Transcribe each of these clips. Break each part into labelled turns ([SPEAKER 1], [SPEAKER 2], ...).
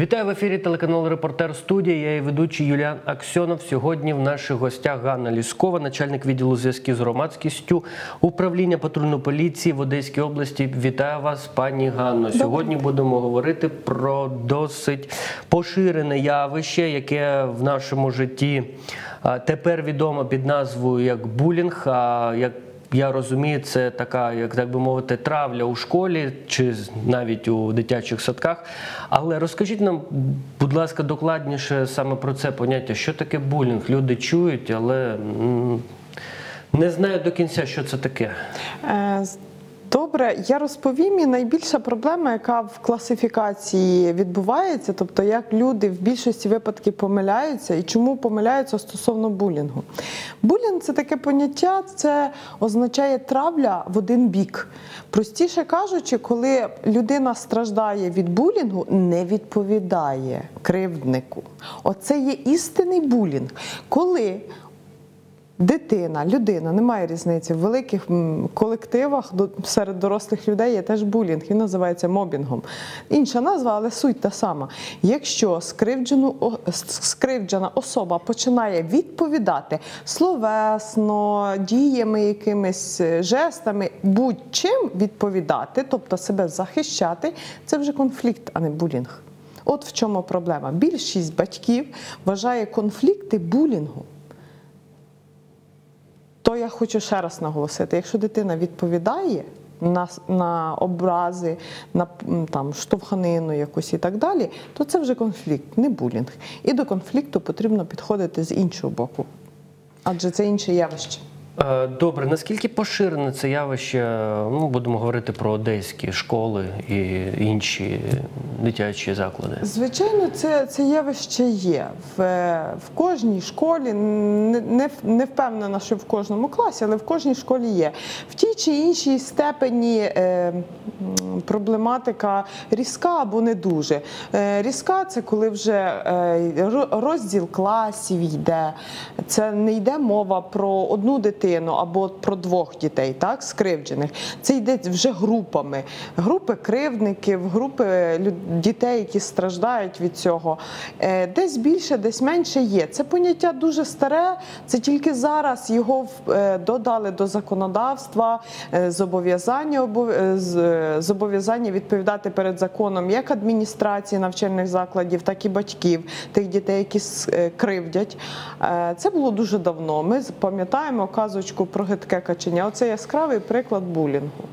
[SPEAKER 1] Вітаю в ефірі телеканал Репортер студія. Я і ведучий Юліан Аксьонов. Сьогодні в наших гостях Ганна Ліскова, начальник відділу зв'язків з громадськістю управління патрульної поліції в Одеській області. Вітаю вас, пані Ганно. Сьогодні будемо говорити про досить поширене явище, яке в нашому житті тепер відомо під назвою як булінг. А як я розумію, це така, як так би мовити, травля у школі чи навіть у дитячих садках. Але розкажіть нам, будь ласка, докладніше саме про це поняття, що таке булінг. Люди чують, але не знають до кінця, що це таке.
[SPEAKER 2] Добре, я розповім. І найбільша проблема, яка в класифікації відбувається, тобто як люди в більшості випадків помиляються і чому помиляються стосовно булінгу. Булінг це таке поняття, це означає травля в один бік. Простіше кажучи, коли людина страждає від булінгу, не відповідає кривднику. Оце є істинний булінг. Коли Дитина, людина, немає різниці. В великих колективах серед дорослих людей є теж булінг, він називається мобінгом. Інша назва, але суть та сама. Якщо скривджену, скривджена особа починає відповідати словесно, діями, якимись е, жестами, будь-чим відповідати, тобто себе захищати, це вже конфлікт, а не булінг. От в чому проблема. Більшість батьків вважає конфлікти булінгом. То я хочу ще раз наголосити: якщо дитина відповідає на, на образи, на там, штовханину якусь і так далі, то це вже конфлікт, не булінг. І до конфлікту потрібно підходити з іншого боку, адже це інше явище.
[SPEAKER 1] Е, Добре, наскільки поширене це явище? Ну, будемо говорити про одеські школи і інші дитячі заклади.
[SPEAKER 2] Звичайно, це, це явище є в, в кожній школі. Не, не, не впевнена, що в кожному класі, але в кожній школі є. В тій чи іншій степені е, проблематика різка або не дуже. Е, різка це коли вже е, розділ класів йде. Це не йде мова про одну дитину або про двох дітей, так, скривджених. Це йде вже групами. Групи кривдників, групи дітей, які страждають від цього. Е, Десь більше, десь менше є. Це поняття дуже старе. Це тільки зараз його е, додали до законодавства, е, зобов'язання зобов'язання відповідати перед законом як адміністрації навчальних закладів, так і батьків тих дітей, які кривдять. Це було дуже давно. Ми пам'ятаємо казочку про гидке каченя. Оце яскравий приклад булінгу.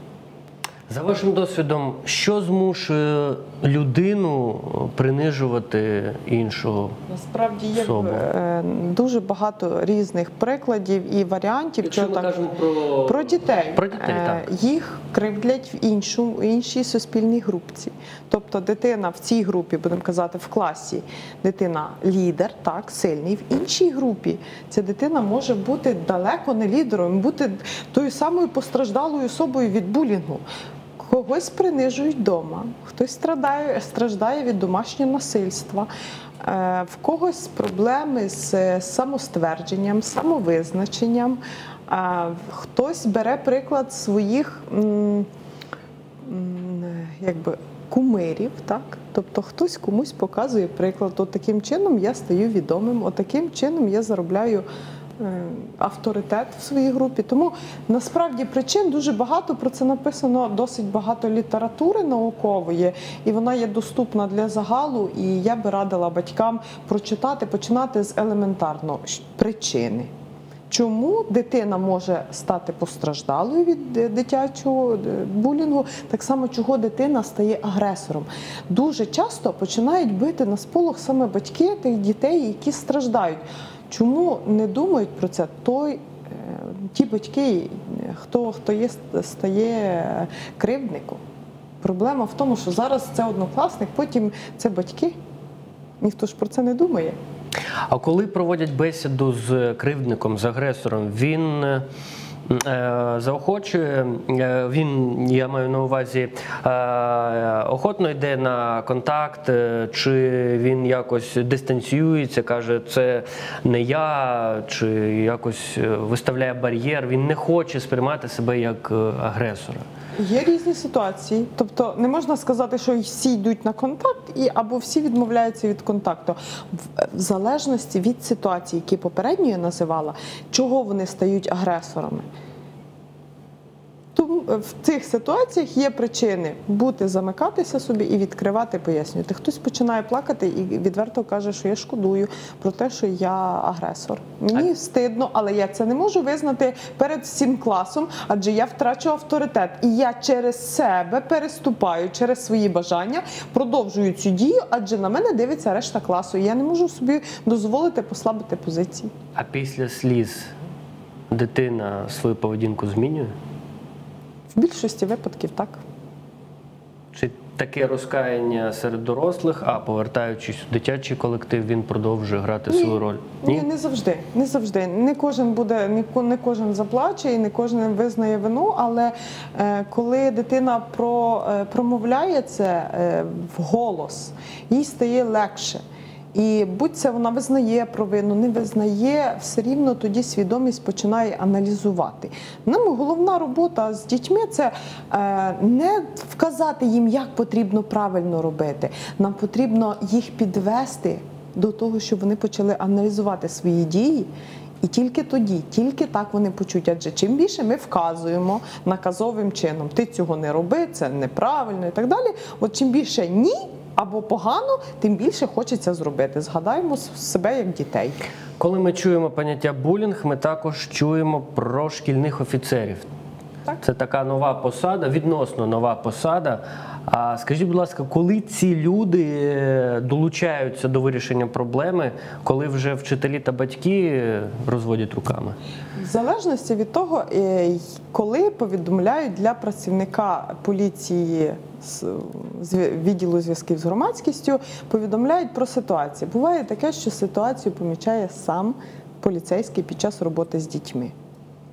[SPEAKER 1] За вашим досвідом, що змушує людину принижувати іншого?
[SPEAKER 2] Насправді є
[SPEAKER 1] Особу.
[SPEAKER 2] е, дуже багато різних прикладів і варіантів.
[SPEAKER 1] Якщо ми
[SPEAKER 2] так
[SPEAKER 1] кажемо про,
[SPEAKER 2] Про дітей.
[SPEAKER 1] Про дітей,
[SPEAKER 2] Е,
[SPEAKER 1] так.
[SPEAKER 2] Їх кривдлять в іншу, іншій суспільній групці. Тобто дитина в цій групі, будемо казати, в класі, дитина лідер, так, сильний. В іншій групі ця дитина може бути далеко не лідером, бути тою самою постраждалою особою від булінгу. Когось принижують вдома, хтось страдає, страждає від домашнього насильства, е, в когось проблеми з е, самоствердженням, самовизначенням. Хтось бере приклад своїх якби, кумирів, так? Тобто хтось комусь показує приклад. От таким чином я стаю відомим, от таким чином я заробляю. Е, Авторитет в своїй групі, тому насправді причин дуже багато. Про це написано досить багато літератури наукової, і вона є доступна для загалу. І я би радила батькам прочитати, починати з елементарно причини. Чому дитина може стати постраждалою від е, дитячого е, булінгу, так само чого дитина стає агресором. Дуже часто починають бити на сполох саме батьки тих дітей, які страждають. Чому не думають про це? Той е, ті батьки, е, хто, хто є, стає кривдником. Проблема в тому, що зараз це однокласник, потім це батьки. Ніхто ж про це не думає.
[SPEAKER 1] А коли проводять бесіду з кривдником, з агресором, він е, заохочує. Е, Він, я маю на увазі, е, охотно йде на контакт, е, чи він якось дистанціюється, каже, це не я, чи якось е, виставляє бар'єр. Він не хоче сприймати себе як е, агресора.
[SPEAKER 2] Є різні ситуації, тобто не можна сказати, що всі йдуть на контакт, і або всі відмовляються від контакту. В, в залежності від ситуації, які попередньо я називала, чого вони стають агресорами. Тому в цих ситуаціях є причини бути замикатися собі і відкривати, пояснювати. Хтось починає плакати і відверто каже, що я шкодую про те, що я агресор. Мені стидно, але я це не можу визнати перед всім класом, адже я втрачу авторитет. І я через себе переступаю через свої бажання, продовжую цю дію, адже на мене дивиться решта класу. І я не можу собі дозволити послабити позиції.
[SPEAKER 1] А після сліз дитина свою поведінку змінює?
[SPEAKER 2] В більшості випадків так.
[SPEAKER 1] Чи таке розкаяння серед дорослих, а повертаючись у дитячий колектив, він продовжує грати свою роль?
[SPEAKER 2] Ні, не завжди. Не завжди. Не кожен буде, не кожен заплаче і не кожен визнає вину. Але е, коли дитина про, е, промовляє це е, вголос, їй стає легше. І будь це вона визнає провину, не визнає, все рівно тоді свідомість починає аналізувати. Нам головна робота з дітьми це е, не вказати їм, як потрібно правильно робити. Нам потрібно їх підвести до того, щоб вони почали аналізувати свої дії. І тільки тоді, тільки так вони почуть. Адже чим більше ми вказуємо наказовим чином, ти цього не роби, це неправильно і так далі. От чим більше ні або погано, тим більше хочеться зробити. Згадаємо себе як дітей.
[SPEAKER 1] Коли ми чуємо поняття булінг, ми також чуємо про шкільних офіцерів.
[SPEAKER 2] Так.
[SPEAKER 1] Це така нова посада, відносно нова посада. А скажіть, будь ласка, коли ці люди е, долучаються до вирішення проблеми, коли вже вчителі та батьки е, розводять руками?
[SPEAKER 2] В залежності від того, е, коли повідомляють для працівника поліції з з відділу зв'язків з громадськістю, повідомляють про ситуацію. Буває таке, що ситуацію помічає сам поліцейський під час роботи з дітьми.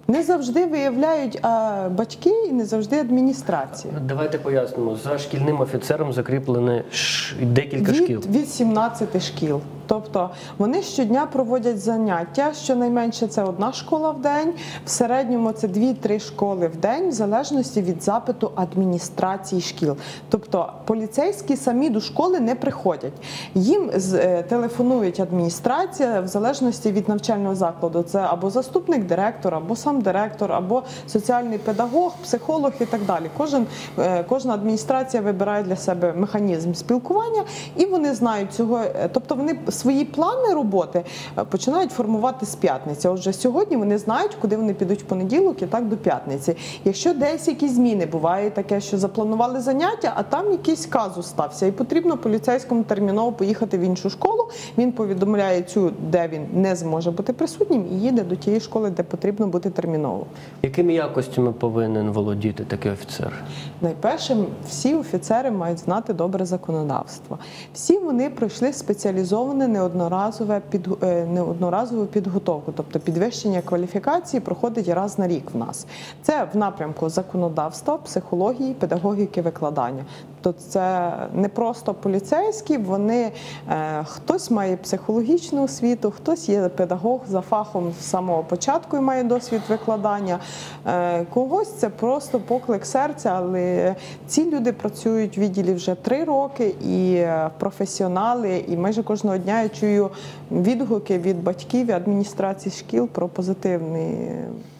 [SPEAKER 2] Не завжди виявляють а, батьки і не завжди адміністрація.
[SPEAKER 1] Давайте пояснимо. За шкільним офіцером закріплені ш- декілька шкіл.
[SPEAKER 2] Від, від 17 шкіл. Тобто вони щодня проводять заняття. Щонайменше це одна школа в день, в середньому це 2-3 школи в день, в залежності від запиту адміністрації шкіл. Тобто поліцейські самі до школи не приходять. Їм е, телефонують адміністрація в залежності від навчального закладу. Це або заступник директора, або сам директор, або соціальний педагог, психолог і так далі. Кожен, е, кожна адміністрація вибирає для себе механізм спілкування, і вони знають цього. е, Тобто вони свої плани роботи е, починають формувати з п'ятниці. Отже, сьогодні вони знають, куди вони підуть в понеділок і так до п'ятниці. Якщо десь якісь зміни, буває таке, що запланували заняття, а там якийсь казус стався, і потрібно поліцейському терміново поїхати в іншу школу. Він повідомляє цю, де він не зможе бути присутнім, і їде до тієї школи, де потрібно бути терміново.
[SPEAKER 1] Якими якостями повинен володіти такий офіцер?
[SPEAKER 2] Найперше, всі офіцери мають знати добре законодавство. Всі вони пройшли спеціалізоване неодноразове під е, неодноразову підготовку, тобто підвищення кваліфікації проходить раз на рік в нас. Це в напрямку законодавства, психології, педагогіки, викладання. Тобто це не просто поліцейські, вони е, хтось має психологічну освіту, хтось є педагог за фахом з самого початку і має досвід викладання. Е, когось це просто поклик серця, але ці люди працюють в відділі вже три роки і е, професіонали. І майже кожного дня я чую відгуки від батьків і адміністрації шкіл про позитивний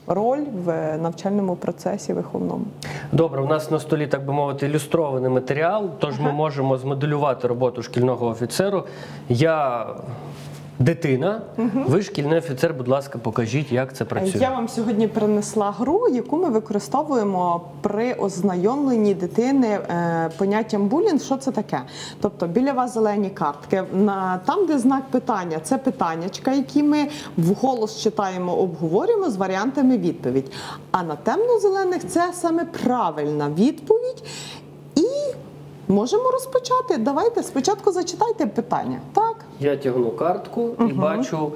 [SPEAKER 2] роль в навчальному процесі виховному.
[SPEAKER 1] Добре, у нас на столі, так би мовити, ілюстрований матеріал, тож ми можемо змоделювати роботу шкільного офіцеру. Я дитина, ви шкільний офіцер, будь ласка, покажіть, як це працює.
[SPEAKER 2] Я вам сьогодні принесла гру, яку ми використовуємо при ознайомленні дитини е, поняттям булінг. Що це таке? Тобто біля вас зелені картки. На там, де знак питання, це питаннячка, які ми вголос читаємо, обговорюємо з варіантами відповідь. А на темно-зелених це саме правильна відповідь. І можемо розпочати. Давайте спочатку зачитайте питання. Так.
[SPEAKER 1] Я тягну картку і бачу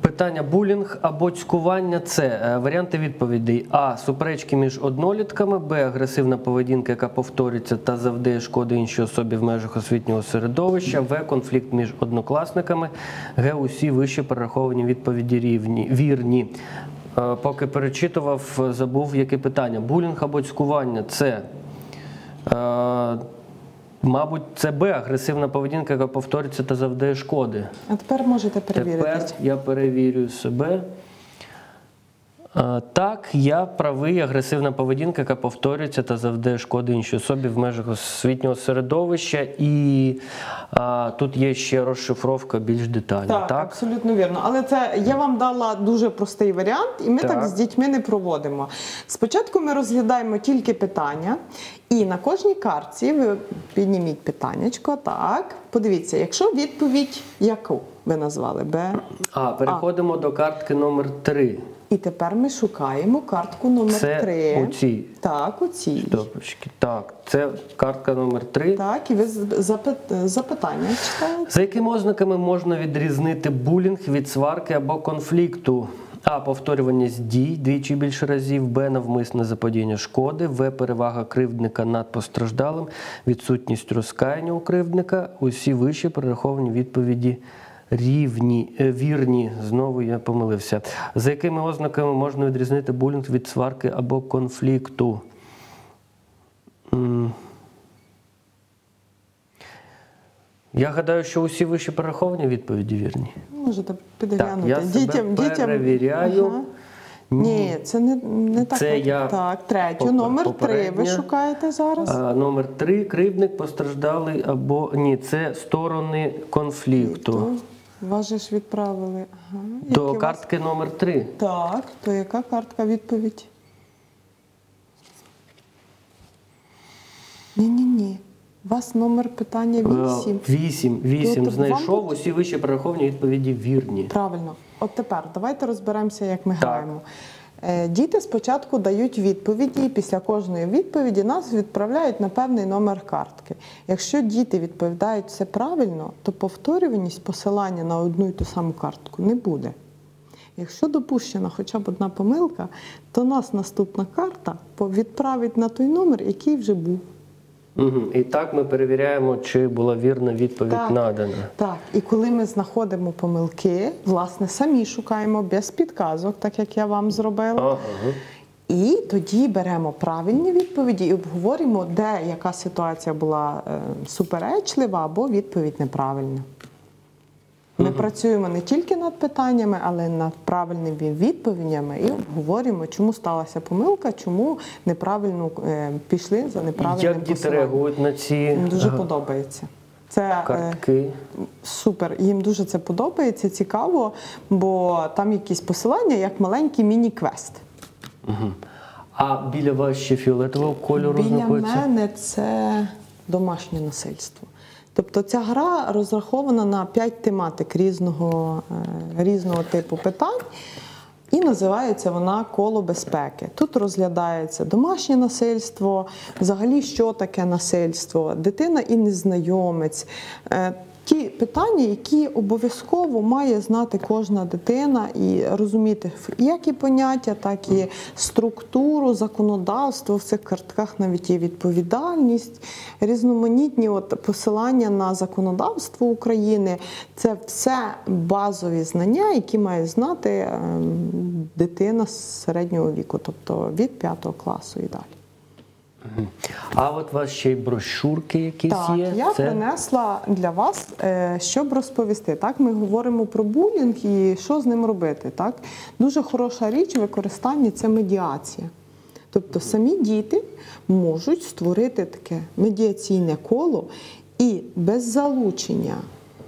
[SPEAKER 1] Питання булінг або цькування це е, варіанти відповідей: А. Суперечки між однолітками, Б. Агресивна поведінка, яка повторюється та завдає шкоди іншій особі в межах освітнього середовища, В. Конфлікт між однокласниками, Г. Усі вище перераховані відповіді рівні вірні. Е, Поки перечитував, е, забув яке питання. Булінг або цькування це. Мабуть, це Б. Агресивна поведінка, яка повторюється та завдає шкоди.
[SPEAKER 2] А тепер можете перевірити.
[SPEAKER 1] Тепер я перевірю себе. Так, я правий, агресивна поведінка, яка повторюється та завдає шкоди іншій особі в межах освітнього середовища. І а, тут є ще розшифровка більш детальна.
[SPEAKER 2] Так,
[SPEAKER 1] Так,
[SPEAKER 2] абсолютно вірно. Але це я вам дала дуже простий варіант, і ми так.
[SPEAKER 1] Так.
[SPEAKER 2] з дітьми не проводимо. Спочатку ми розглядаємо тільки питання, і на кожній картці ви підніміть питаннячко. Так, подивіться, якщо відповідь яку ви назвали Б.
[SPEAKER 1] А, переходимо до картки номер 3
[SPEAKER 2] І тепер ми шукаємо картку номер
[SPEAKER 1] Це
[SPEAKER 2] 3.
[SPEAKER 1] у цій
[SPEAKER 2] Так, у цій.
[SPEAKER 1] стопочці. Так, це картка номер 3
[SPEAKER 2] Так, і ви запит- запитання читаєте.
[SPEAKER 1] За якими ознаками можна відрізнити булінг від сварки або конфлікту? А. Повторюваність дій двічі більше разів, Б. Навмисне заподіяння шкоди, В. Перевага кривдника над постраждалим, відсутність розкаяння у кривдника. Усі вище перераховані відповіді рівні, е, вірні. Знову я помилився. За якими ознаками можна відрізнити булінг від сварки або конфлікту? Я гадаю, що усі вище перераховані відповіді вірні.
[SPEAKER 2] Можете
[SPEAKER 1] Так,
[SPEAKER 2] підглянути.
[SPEAKER 1] я себе перевіряю.
[SPEAKER 2] Ага. Ні, це не, не так.
[SPEAKER 1] Це я
[SPEAKER 2] Так, третю. Номер три ви шукаєте зараз.
[SPEAKER 1] А, номер три кривдник постраждалий або ні, це сторони конфлікту.
[SPEAKER 2] Вас же ж відправили. Ага.
[SPEAKER 1] До
[SPEAKER 2] Які картки вас-
[SPEAKER 1] номер три.
[SPEAKER 2] Так, то яка картка відповідь? Ні-ні-ні. Вас номер питання 8.
[SPEAKER 1] Е, Вісім. Вісім
[SPEAKER 2] Тут
[SPEAKER 1] знайшов.
[SPEAKER 2] вам-
[SPEAKER 1] Усі вище перераховані відповіді вірні.
[SPEAKER 2] Правильно. От тепер давайте розберемося, як ми
[SPEAKER 1] Так.
[SPEAKER 2] граємо. Е, Діти спочатку дають відповіді, і після кожної відповіді нас відправляють на певний номер картки. Якщо діти відповідають все правильно, то повторюваність посилання на одну і ту саму картку не буде. Якщо допущена хоча б одна помилка, то нас наступна карта відправить на той номер, який вже був.
[SPEAKER 1] Угу. І так ми перевіряємо, чи була вірна відповідь
[SPEAKER 2] Так.
[SPEAKER 1] надана.
[SPEAKER 2] Так, і коли ми знаходимо помилки, власне, самі шукаємо без підказок, так як я вам зробила.
[SPEAKER 1] Ага.
[SPEAKER 2] І тоді беремо правильні відповіді і обговорюємо, де яка ситуація була е, суперечлива або відповідь неправильна. Ми працюємо не тільки над питаннями, але й над правильними відповідями і обговорюємо, чому сталася помилка, чому неправильно е, пішли за неправильним
[SPEAKER 1] Як діти
[SPEAKER 2] посиланням.
[SPEAKER 1] реагують на ці
[SPEAKER 2] Їм дуже
[SPEAKER 1] е,
[SPEAKER 2] подобається. Це е. Супер, їм дуже це подобається, цікаво, бо там якісь посилання, як маленький міні-квест.
[SPEAKER 1] Угу. А біля вас ще фіолетового кольору
[SPEAKER 2] Біля
[SPEAKER 1] знаходиться?
[SPEAKER 2] мене це домашнє насильство. Тобто ця гра розрахована на п'ять тематик різного, е, різного типу питань. І називається вона коло безпеки. Тут розглядається домашнє насильство, взагалі, що таке насильство, дитина і незнайомець. Ті питання, які обов'язково має знати кожна дитина і розуміти як і поняття, так і структуру, законодавство. В цих картках навіть є відповідальність, різноманітні от посилання на законодавство України. Це все базові знання, які має знати ем, дитина з середнього віку, тобто від 5 класу і далі.
[SPEAKER 1] А от у вас ще й брошурки якісь
[SPEAKER 2] Так,
[SPEAKER 1] є?
[SPEAKER 2] я принесла для вас, е, щоб розповісти. Так, ми говоримо про булінг і що з ним робити. Так, дуже хороша річ використання це медіація. Тобто самі діти можуть створити таке медіаційне коло і без залучення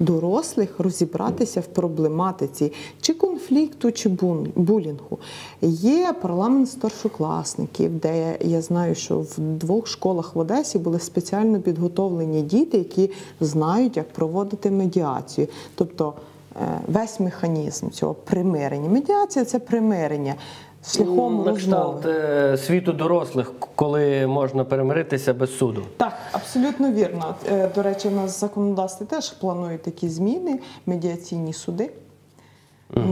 [SPEAKER 2] дорослих розібратися в проблематиці чи конфлікту, чи булінгу. Є парламент старшокласників, де я знаю, що в двох школах в Одесі були спеціально підготовлені діти, які знають, як проводити медіацію. Тобто е, весь механізм цього примирення. Медіація це примирення шляхом
[SPEAKER 1] На кшталт е, світу дорослих, коли можна перемиритися без суду.
[SPEAKER 2] Так, абсолютно вірно. Е, До речі, у нас законодавстві теж планують такі зміни, медіаційні суди.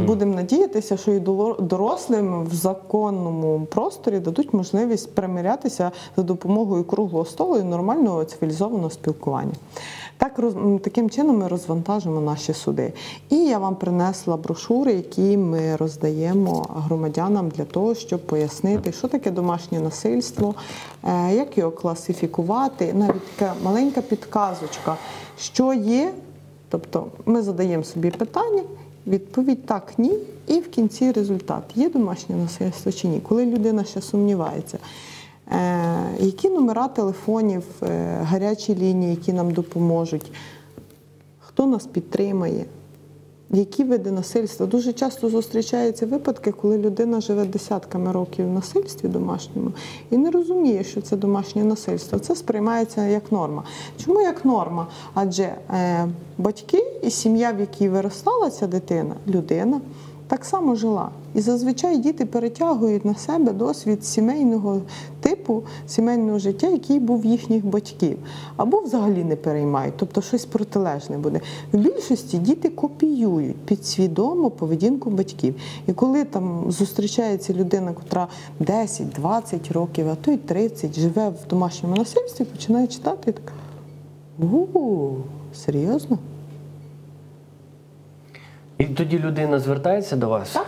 [SPEAKER 2] Будемо надіятися, що і дорослим в законному просторі дадуть можливість примирятися за допомогою круглого столу і нормального цивілізованого спілкування. Так, роз- таким чином ми розвантажимо наші суди. І я вам принесла брошури, які ми роздаємо громадянам для того, щоб пояснити, що таке домашнє насильство, е, як його класифікувати. Навіть така маленька підказочка, що є. Тобто ми задаємо собі питання, відповідь так, ні, і в кінці результат. Є домашнє насильство чи ні? Коли людина ще сумнівається. Е, які номера телефонів, е, гарячі лінії, які нам допоможуть, хто нас підтримає, які види насильства? Дуже часто зустрічаються випадки, коли людина живе десятками років в насильстві домашньому і не розуміє, що це домашнє насильство. Це сприймається як норма. Чому як норма? Адже е, батьки і сім'я, в якій виростала ця дитина, людина. Так само жила. І зазвичай діти перетягують на себе досвід сімейного типу, сімейного життя, який був їхніх батьків, або взагалі не переймають, тобто щось протилежне буде. В більшості діти копіюють підсвідомо поведінку батьків. І коли там зустрічається людина, котра 10-20 років, а то й 30, живе в домашньому насильстві, починає читати і так. У, серйозно?
[SPEAKER 1] І тоді людина звертається до вас?
[SPEAKER 2] Так.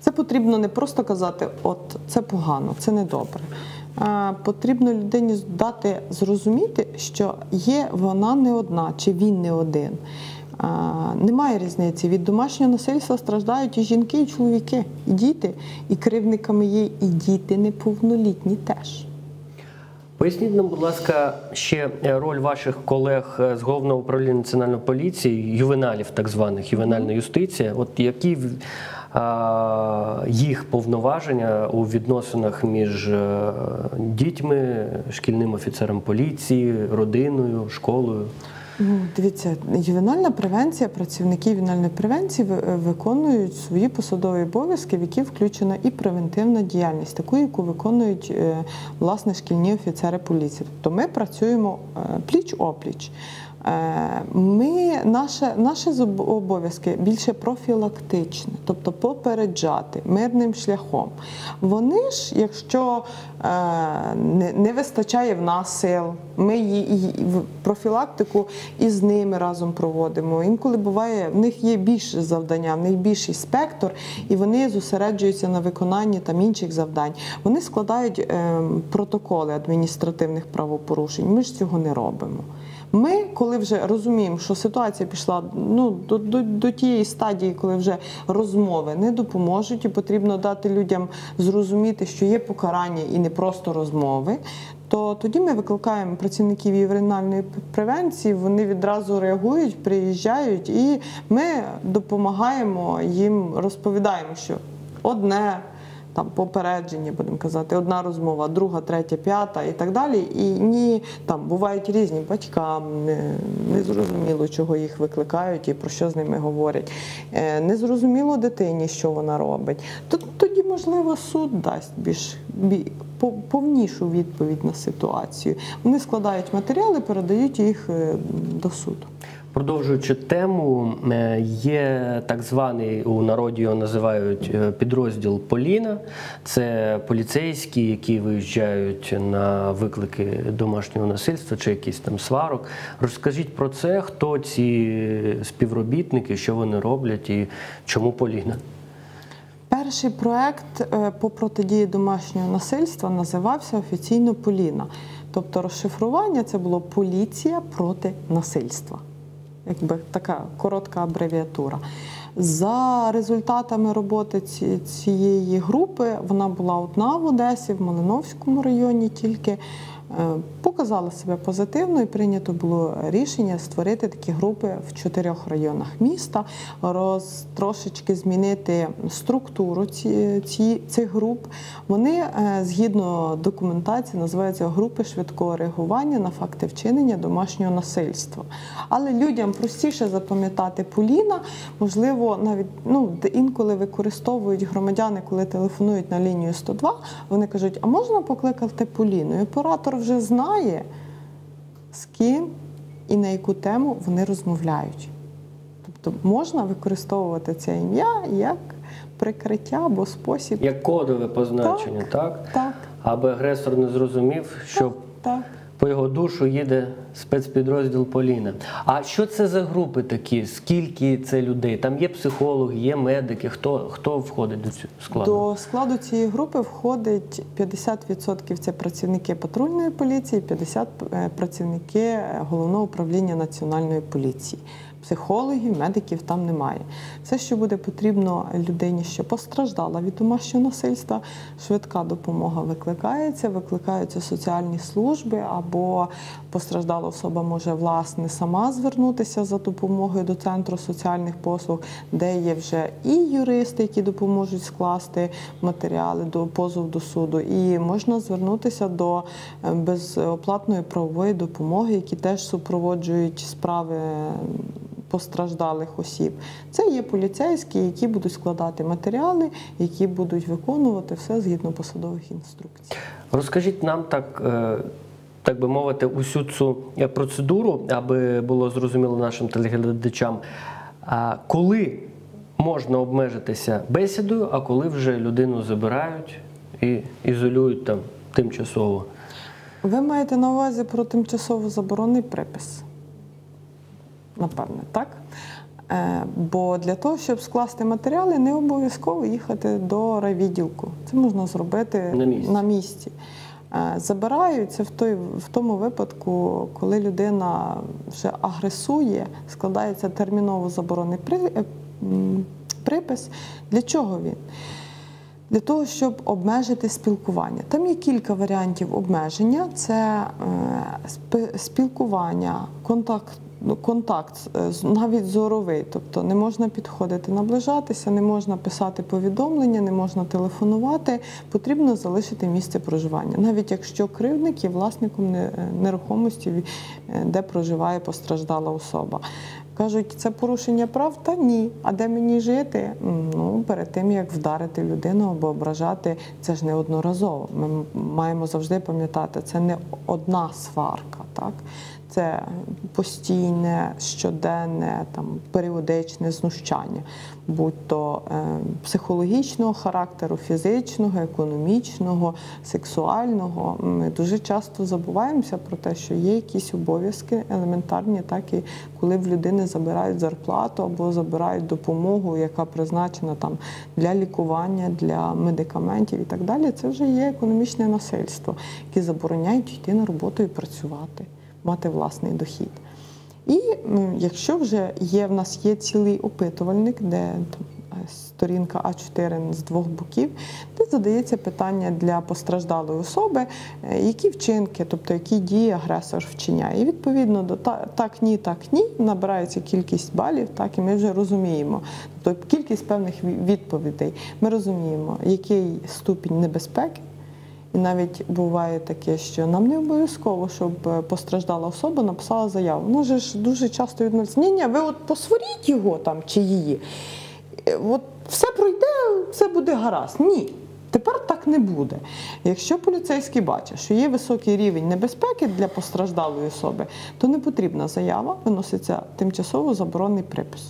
[SPEAKER 2] Це потрібно не просто казати, от це погано, це недобре. А, Потрібно людині дати зрозуміти, що є вона не одна, чи він не один. А, Немає різниці. Від домашнього насильства страждають і жінки, і чоловіки, і діти. І кривниками є і діти неповнолітні теж.
[SPEAKER 1] Поясніть нам, будь ласка, ще е, роль ваших колег е, з головного управління національної поліції, ювеналів, так званих ювенальна юстиція. От які а, їх повноваження у відносинах між е, дітьми, шкільним офіцером поліції, родиною, школою?
[SPEAKER 2] Ну, дивіться, ювенальна превенція, працівники ювенальної превенції ви- виконують свої посадові обов'язки, в які включена і превентивна діяльність, таку, яку виконують е, власне шкільні офіцери поліції. Тобто ми працюємо пліч опліч. Ми наше, наші обов'язки більше профілактичні, тобто попереджати мирним шляхом. Вони ж, якщо е, не, не вистачає в нас сил, ми її, профілактику і з ними разом проводимо. Інколи буває, в них є більше завдання, в них більший спектр, і вони зосереджуються на виконанні там інших завдань. Вони складають е, протоколи адміністративних правопорушень. Ми ж цього не робимо. Ми, коли вже розуміємо, що ситуація пішла ну, до, до, до тієї стадії, коли вже розмови не допоможуть, і потрібно дати людям зрозуміти, що є покарання і не просто розмови. То тоді ми викликаємо працівників ювенальної превенції, вони відразу реагують, приїжджають, і ми допомагаємо їм, розповідаємо, що одне там попередження, будемо казати, одна розмова, друга, третя, п'ята і так далі. І ні, там бувають різні батькам, не, не зрозуміло, чого їх викликають і про що з ними говорять. Е, не зрозуміло дитині, що вона робить. То тоді, можливо, суд дасть більш бі- по- повнішу відповідь на ситуацію. Вони складають матеріали, передають їх е, до суду.
[SPEAKER 1] Продовжуючи тему, е, є так званий у народі його називають е, підрозділ Поліна. Це поліцейські, які виїжджають на виклики домашнього насильства чи якісь там сварок. Розкажіть про це, хто ці співробітники, що вони роблять і чому Поліна?
[SPEAKER 2] Перший проект е, по протидії домашнього насильства називався офіційно Поліна. Тобто розшифрування це було поліція проти насильства. Якби така коротка абревіатура. За результатами роботи ці- цієї групи вона була одна в Одесі, в Малиновському районі тільки. Е, Показала себе позитивно і прийнято було рішення створити такі групи в чотирьох районах міста, роз, трошечки змінити структуру ці, ці, цих груп. Вони е, згідно документації називаються групи швидкого реагування на факти вчинення домашнього насильства. Але людям простіше запам'ятати Поліна, можливо, навіть ну, інколи використовують громадяни, коли телефонують на лінію 102, вони кажуть, а можна покликати Поліну? І оператор вже знає, з ким і на яку тему вони розмовляють. Тобто можна використовувати це ім'я як прикриття або спосіб.
[SPEAKER 1] Як кодове позначення, так?
[SPEAKER 2] Так,
[SPEAKER 1] Аби агресор не зрозумів, що
[SPEAKER 2] так.
[SPEAKER 1] По його душу їде спецпідрозділ Поліна. А що це за групи такі? Скільки це людей? Там є психологи, є медики. Хто, хто входить до цього складу?
[SPEAKER 2] До складу цієї групи входить 50% це працівники патрульної поліції, 50% працівники головного управління національної поліції. Психологів, медиків там немає. Все, що буде потрібно людині, що постраждала від домашнього насильства, швидка допомога викликається, викликаються соціальні служби, або постраждала особа може власне сама звернутися за допомогою до центру соціальних послуг, де є вже і юристи, які допоможуть скласти матеріали до позов до суду, і можна звернутися до е, безоплатної правової допомоги, які теж супроводжують справи постраждалих осіб. Це є поліцейські, які будуть складати матеріали, які будуть виконувати все згідно посадових інструкцій.
[SPEAKER 1] Розкажіть нам так, е, так би мовити, усю цю е, процедуру, аби було зрозуміло нашим телеглядачам. Коли можна обмежитися бесідою, а коли вже людину забирають і ізолюють там тимчасово?
[SPEAKER 2] Ви маєте на увазі про тимчасово заборонний припис? Напевне, так? Е, Бо для того, щоб скласти матеріали, не обов'язково їхати до райвідділку. Це можна зробити
[SPEAKER 1] На місці.
[SPEAKER 2] на місці. Е, Забирають це в, той, в тому випадку, коли людина вже агресує, складається терміново заборонний е, припис. Для чого він? Для того, щоб обмежити спілкування. Там є кілька варіантів обмеження: це спілкування, контакт. Контакт е, навіть зоровий, тобто не можна підходити, наближатися, не можна писати повідомлення, не можна телефонувати. Потрібно залишити місце проживання, навіть якщо кривдник є власником е, нерухомості, е, де проживає постраждала особа. Кажуть, це порушення прав? Та ні. А де мені жити? Ну, перед тим як вдарити людину або ображати, це ж не одноразово. Ми маємо завжди пам'ятати, це не одна сварка, так? Це постійне, щоденне, там, періодичне знущання, будь то е, психологічного характеру, фізичного, економічного, сексуального. Ми дуже часто забуваємося про те, що є якісь обов'язки елементарні, так і коли в людини забирають зарплату або забирають допомогу, яка призначена там для лікування, для медикаментів і так далі. Це вже є економічне насильство, яке забороняють йти на роботу і працювати, мати власний дохід. І м, якщо вже є в нас є цілий опитувальник, де там, е, сторінка А4 з двох боків, де задається питання для постраждалої особи, е, які вчинки, тобто які дії агресор вчиняє. І відповідно до та- так, ні, так, ні, набирається кількість балів, так і ми вже розуміємо. Тобто кількість певних відповідей. Ми розуміємо, який ступінь небезпеки. І навіть буває таке, що нам не обов'язково, щоб е, постраждала особа написала заяву. Ну же ж дуже часто відноситься, ні, ні, ви от посваріть його там чи її. Е, От все пройде, все буде гаразд. Ні. Тепер так не буде. Якщо поліцейський бачить, що є високий рівень небезпеки для постраждалої особи, то не потрібна заява, виноситься тимчасово заборонний припис.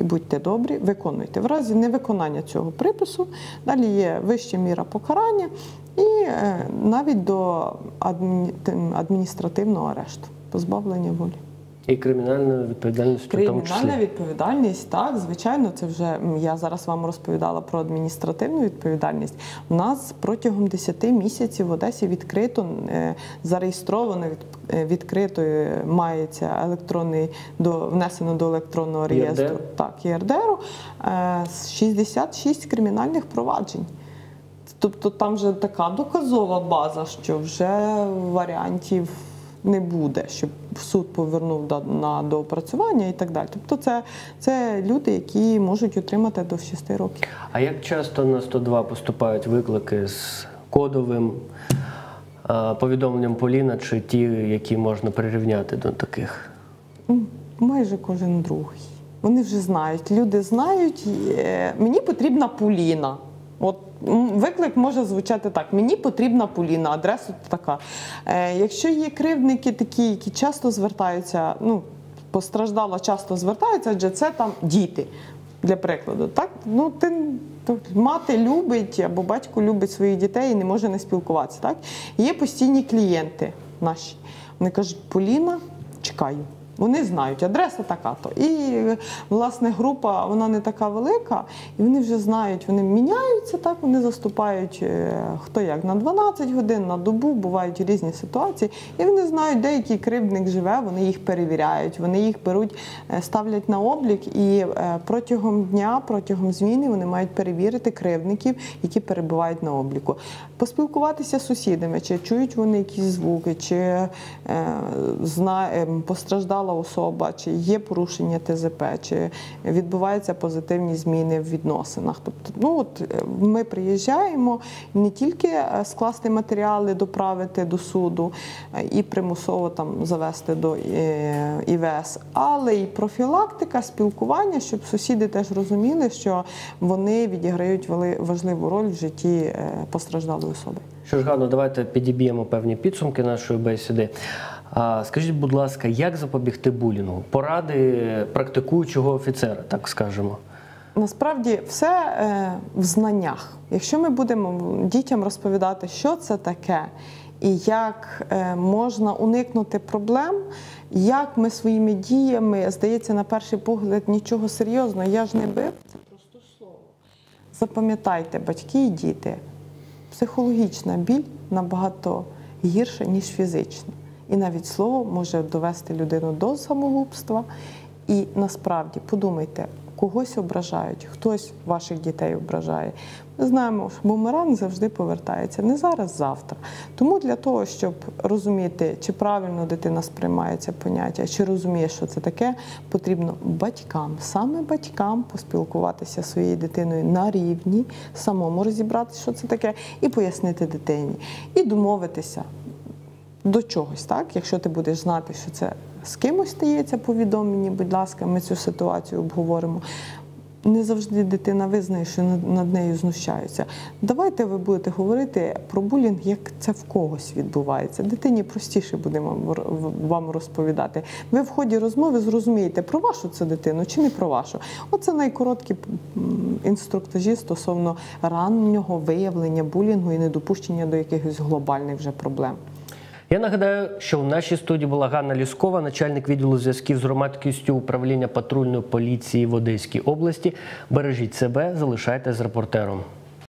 [SPEAKER 2] І будьте добрі, виконуйте. В разі невиконання цього припису далі є вища міра покарання і е, навіть до адміні- адміністративного арешту, позбавлення волі.
[SPEAKER 1] І кримінальною відповідальністю в тому
[SPEAKER 2] Кримінальна
[SPEAKER 1] числі.
[SPEAKER 2] відповідальність, так, звичайно, це вже я зараз вам розповідала про адміністративну відповідальність. У нас протягом 10 місяців в Одесі відкрито е, зареєстровано від, е, відкритою мається електронний до внесено до електронного реєстру
[SPEAKER 1] ЄРДР?
[SPEAKER 2] так, ЄРДРу е, 66 кримінальних проваджень. Тобто там вже така доказова база, що вже варіантів не буде, щоб суд повернув на доопрацювання і так далі. Тобто, це, це люди, які можуть отримати до 6 років.
[SPEAKER 1] А як часто на 102 поступають виклики з кодовим е, повідомленням Поліна, чи ті, які можна прирівняти до таких?
[SPEAKER 2] Майже кожен другий. Вони вже знають. Люди знають, е, мені потрібна Поліна. Виклик може звучати так: мені потрібна Поліна, адреса така. Е, якщо є кривдники такі, які часто звертаються, ну. постраждала часто звертається, адже це там діти. Для прикладу, так ну ти мати любить або батько любить своїх дітей і не може не спілкуватися. Так є постійні клієнти наші. Вони кажуть, Поліна, чекаю. Вони знають, адреса така-то. І власне група вона не така велика, і вони вже знають, вони міняються, так вони заступають е, хто як на 12 годин, на добу, бувають різні ситуації. І вони знають, де який кривдник живе, вони їх перевіряють, вони їх беруть, е, ставлять на облік, і е, протягом дня, протягом зміни вони мають перевірити кривдників, які перебувають на обліку. Поспілкуватися з сусідами, чи чують вони якісь звуки, чи е, зна, е, постраждала особа, чи є порушення ТЗП, чи відбуваються позитивні зміни в відносинах. Тобто, ну от е, ми приїжджаємо не тільки е, скласти матеріали, доправити до суду е, і примусово там завести до ІВС, але й профілактика, спілкування, щоб сусіди теж розуміли, що вони відіграють важливу роль в житті постраждалої особи.
[SPEAKER 1] Що ж, Ганно, давайте підіб'ємо певні підсумки нашої бесіди. Скажіть, будь ласка, як запобігти булінгу? Поради практикуючого офіцера, так скажемо.
[SPEAKER 2] Насправді все е, в знаннях. Якщо ми будемо дітям розповідати, що це таке, і як е, можна уникнути проблем, як ми своїми діями, здається, на перший погляд, нічого серйозного, я ж не бив, це просто слово. Запам'ятайте, батьки і діти, психологічна біль набагато гірша, ніж фізична. І навіть слово може довести людину до самогубства. І насправді подумайте, когось ображають, хтось ваших дітей ображає. Ми знаємо, що бумеранг завжди повертається не зараз, завтра. Тому для того, щоб розуміти, чи правильно дитина сприймає це поняття, чи розуміє, що це таке, потрібно батькам, саме батькам поспілкуватися зі своєю дитиною на рівні, самому розібратися, що це таке, і пояснити дитині, і домовитися до чогось, так? Якщо ти будеш знати, що це з кимось стається, повідом мені, будь ласка, ми цю ситуацію обговоримо. Не завжди дитина визнає, що над- нею знущаються. Давайте ви будете говорити про булінг, як це в когось відбувається. Дитині простіше буде вам в- вам розповідати. Ви в ході розмови зрозумієте, про вашу це дитину чи не про вашу. Оце найкороткі інструктажі стосовно раннього виявлення булінгу і недопущення до якихось глобальних вже проблем.
[SPEAKER 1] Я нагадаю, що в нашій студії була Ганна Ліскова, начальник відділу зв'язків з громадськістю управління патрульної поліції в Одеській області. Бережіть себе, залишайтесь з репортером.